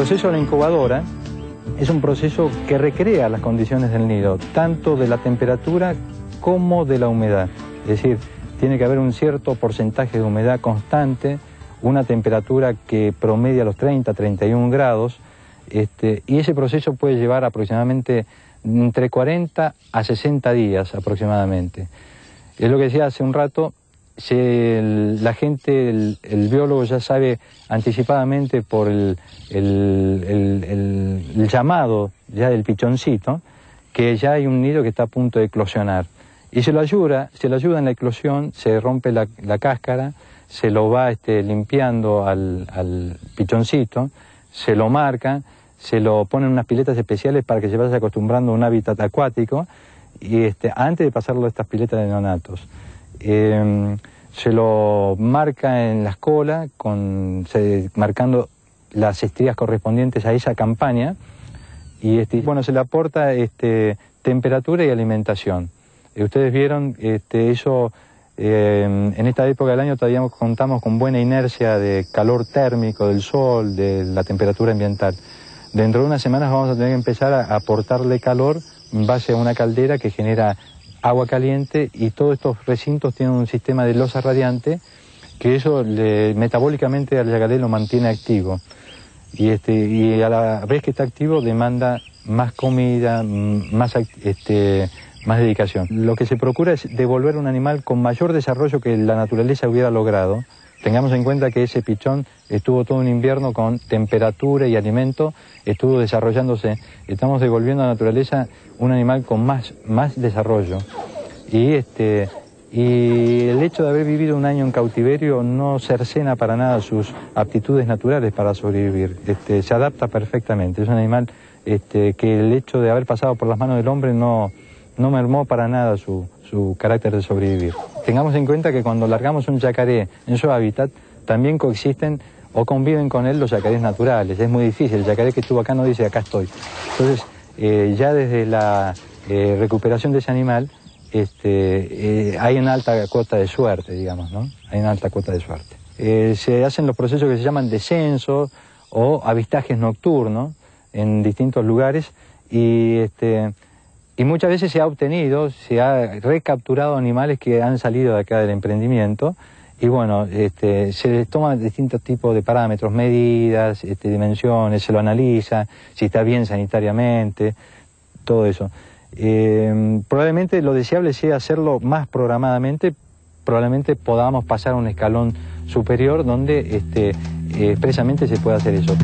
proceso de la incubadora es un proceso que recrea las condiciones del nido, tanto de la temperatura como de la humedad. Es decir, tiene que haber un cierto porcentaje de humedad constante, una temperatura que promedia los 30, 31 grados, este, y ese proceso puede llevar aproximadamente entre 40 a 60 días aproximadamente. Es lo que decía hace un rato, la gente, el, biólogo ya sabe anticipadamente por el, llamado ya del pichoncito que ya hay un nido que está a punto de eclosionar. Y se lo ayuda, se lo ayuda en la eclosión, se rompe la, cáscara, se lo va este, limpiando al, al, pichoncito, se lo marca, se lo ponen unas piletas especiales para que se vaya acostumbrando a un hábitat acuático y este, antes de pasarlo a estas piletas de neonatos. Em, se lo marca en la escuela, con, marcando las estrías correspondientes a esa campaña, y este, bueno, se le aporta este, temperatura y alimentación. Eh, ustedes vieron, este, eso, em, en esta época del año todavía contamos con buena inercia de calor térmico del sol, de la temperatura ambiental. Dentro de unas semanas vamos a tener que empezar a aportarle calor en base a una caldera que genera agua caliente y todos estos recintos tienen un sistema de losa radiante que eso metabólicamente al yacaré lo mantiene activo y, este, y a la vez que está activo demanda más comida, más, este, más dedicación. Lo que se procura es devolver un animal con mayor desarrollo que la naturaleza hubiera logrado. Tengamos en cuenta que ese pichón estuvo todo un invierno con temperatura y alimento, estuvo desarrollándose. Estamos devolviendo a la naturaleza un animal con más, más desarrollo. Y, este, y el hecho de haber vivido un año en cautiverio no cercena para nada sus aptitudes naturales para sobrevivir. Este, se adapta perfectamente. Es un animal este, que el hecho de haber pasado por las manos del hombre no, no mermó para nada su, su carácter de sobrevivir. Tengamos en cuenta que cuando largamos un yacaré en su hábitat, también coexisten o conviven con él los yacarés naturales. Es muy difícil, el yacaré que estuvo acá no dice acá estoy. Entonces, eh, ya desde la eh, recuperación de ese animal, este, eh, hay una alta cuota de suerte, digamos, ¿no? Hay una alta cuota de suerte. se hacen los procesos que se llaman descensos o avistajes nocturnos en distintos lugares y, este, y muchas veces se ha obtenido, se ha recapturado animales que han salido de acá del emprendimiento y bueno, este, se les toma distintos tipos de parámetros, medidas, este, dimensiones, se lo analiza, si está bien sanitariamente, todo eso. Eh, probablemente lo deseable sea hacerlo más programadamente, probablemente podamos pasar a un escalón superior donde este, expresamente se pueda hacer eso.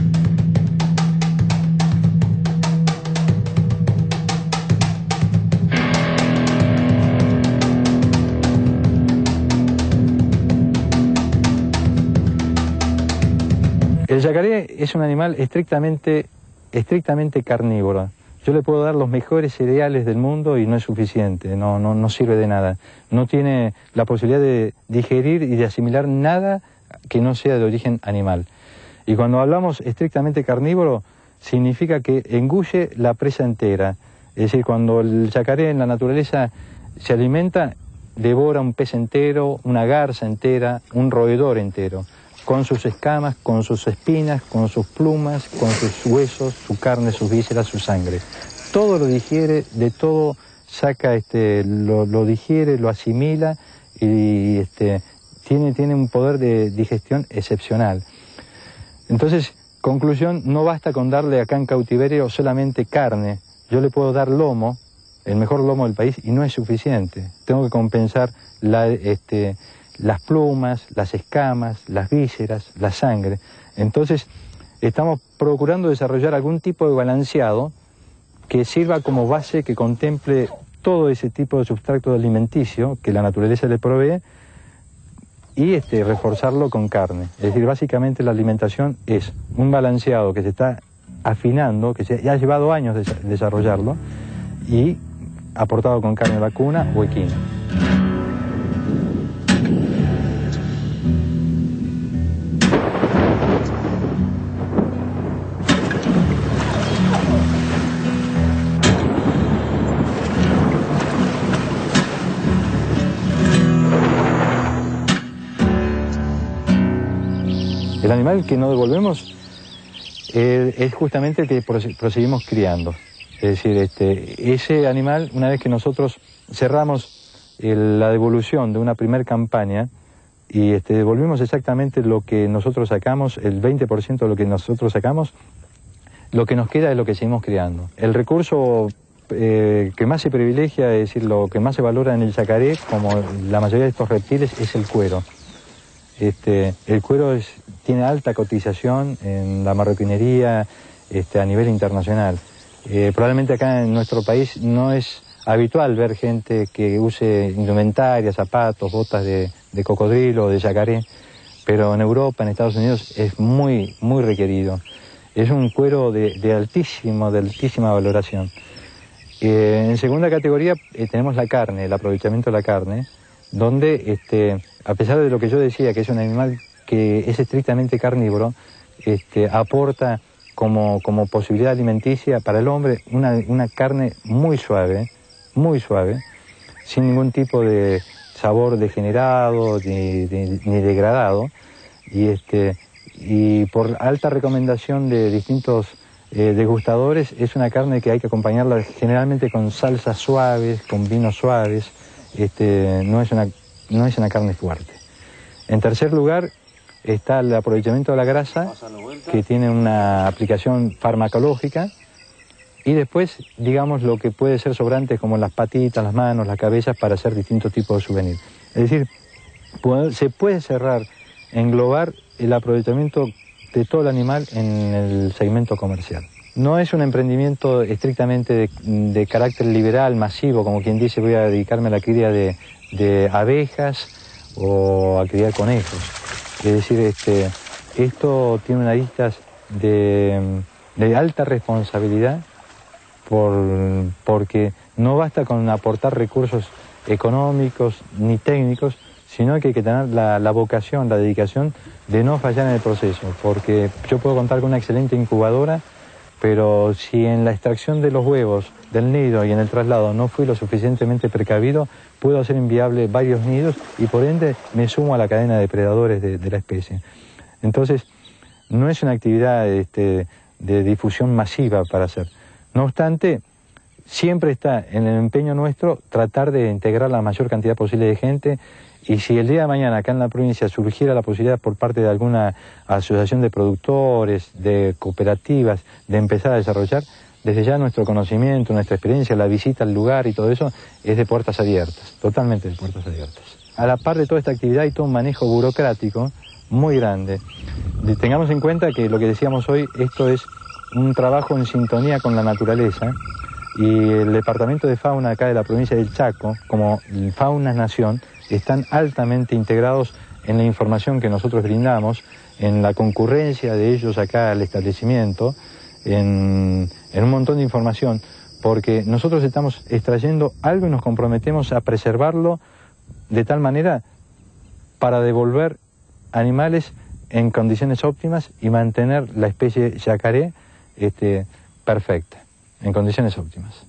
El yacaré es un animal estrictamente, estrictamente carnívoro. Yo le puedo dar los mejores cereales del mundo y no es suficiente, no, no, no sirve de nada. No tiene la posibilidad de digerir y de asimilar nada que no sea de origen animal. Y cuando hablamos estrictamente carnívoro, significa que engulle la presa entera. Es decir, cuando el yacaré en la naturaleza se alimenta, devora un pez entero, una garza entera, un roedor entero con sus escamas, con sus espinas, con sus plumas, con sus huesos, su carne, sus vísceras, su sangre. Todo lo digiere, de todo saca, este, lo, digiere, lo asimila y este, tiene, tiene un poder de digestión excepcional. Entonces, conclusión, no basta con darle acá en cautiverio solamente carne. Yo le puedo dar lomo, el mejor lomo del país, y no es suficiente. Tengo que compensar la, este, las plumas, las escamas, las vísceras, la sangre. Entonces, estamos procurando desarrollar algún tipo de balanceado que sirva como base, que contemple todo ese tipo de sustrato alimenticio que la naturaleza le provee y este, reforzarlo con carne. Es decir, básicamente la alimentación es un balanceado que se está afinando, que se ha llevado años de desarrollarlo y aportado con carne vacuna o equina. El animal que no devolvemos eh, es justamente que proseguimos criando. Es decir, este, ese animal, una vez que nosotros cerramos la devolución de una primera campaña y este, devolvimos exactamente lo que nosotros sacamos, el 20% de lo que nosotros sacamos, lo que nos queda es lo que seguimos criando. El recurso eh, que más se privilegia, es decir, lo que más se valora en el yacaré, como la mayoría de estos reptiles, es el cuero. Este, el cuero tiene alta cotización en la marroquinería este, a nivel internacional. Eh, probablemente acá en nuestro país no es habitual ver gente que use indumentaria, zapatos, botas de, cocodrilo o de yacaré, pero en Europa, en Estados Unidos, es muy, muy requerido. Es un cuero de, altísimo, de altísima valoración. Eh, en segunda categoría eh, tenemos la carne, el aprovechamiento de la carne, donde, este, a pesar de lo que yo decía, que es un animal que es estrictamente carnívoro, este, aporta como, como, posibilidad alimenticia para el hombre una, una, carne muy suave, muy suave, sin ningún tipo de sabor degenerado ni, ni degradado, y, este, y por alta recomendación de distintos eh, degustadores, es una carne que hay que acompañarla generalmente con salsas suaves, con vinos suaves, este, no, es una, no es una carne fuerte. En tercer lugar está el aprovechamiento de la grasa, que tiene una aplicación farmacológica, y después, digamos, lo que puede ser sobrante como las patitas, las manos, las cabezas para hacer distintos tipos de souvenirs. Es decir, se puede cerrar, englobar el aprovechamiento de todo el animal en el segmento comercial. No es un emprendimiento estrictamente de, carácter liberal, masivo, como quien dice voy a dedicarme a la cría de, abejas o a criar conejos. Es decir, este, esto tiene unas listas de, alta responsabilidad porque no basta con aportar recursos económicos ni técnicos, sino que hay que tener la, vocación, la dedicación de no fallar en el proceso, porque yo puedo contar con una excelente incubadora, pero si en la extracción de los huevos del nido y en el traslado no fui lo suficientemente precavido, puedo hacer inviable varios nidos y por ende me sumo a la cadena de depredadores de, la especie. Entonces, no es una actividad este, de difusión masiva para hacer. No obstante, siempre está en el empeño nuestro tratar de integrar la mayor cantidad posible de gente y si el día de mañana acá en la provincia surgiera la posibilidad por parte de alguna asociación de productores, de cooperativas, de empezar a desarrollar, desde ya nuestro conocimiento, nuestra experiencia, la visita al lugar y todo eso es de puertas abiertas, totalmente de puertas abiertas. A la par de toda esta actividad hay todo un manejo burocrático muy grande. Tengamos en cuenta que lo que decíamos hoy, esto es un trabajo en sintonía con la naturaleza y el Departamento de Fauna acá de la provincia del Chaco, como Fauna Nación, están altamente integrados en la información que nosotros brindamos, en la concurrencia de ellos acá al establecimiento, en, un montón de información, porque nosotros estamos extrayendo algo y nos comprometemos a preservarlo de tal manera para devolver animales en condiciones óptimas y mantener la especie yacaré este, perfecta, en condiciones óptimas.